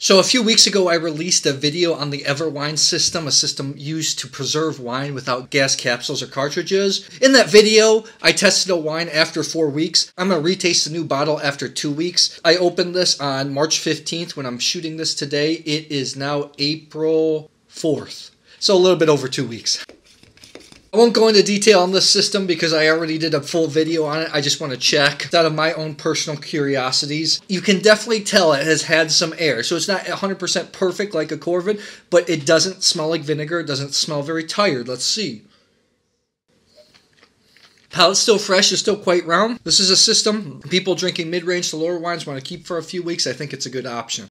So, a few weeks ago, I released a video on the Everwine system, a system used to preserve wine without gas capsules or cartridges. In that video, I tested a wine after four weeks. I'm going to retaste the new bottle after two weeks. I opened this on March 15th when I'm shooting this today. It is now April 4th. So, a little bit over two weeks. I won't go into detail on this system because I already did a full video on it. I just want to check out of my own personal curiosities. You can definitely tell it has had some air. So it's not 100% perfect like a Coravin, but it doesn't smell like vinegar. It doesn't smell very tired. Let's see. Palate's still fresh, it's still quite round. This is a system people drinking mid-range to lower wines want to keep for a few weeks. I think it's a good option.